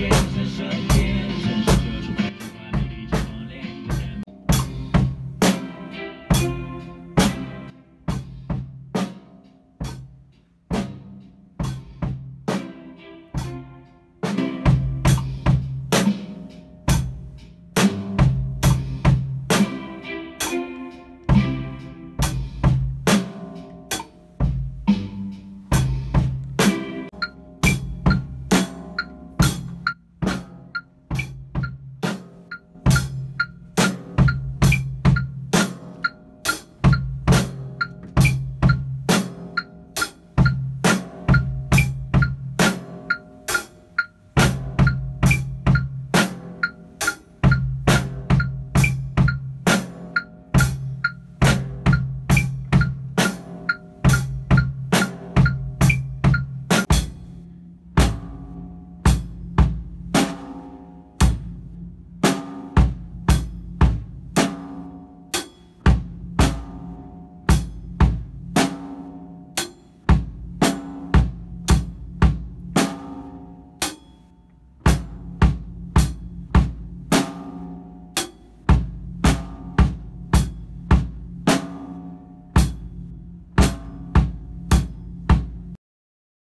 engine.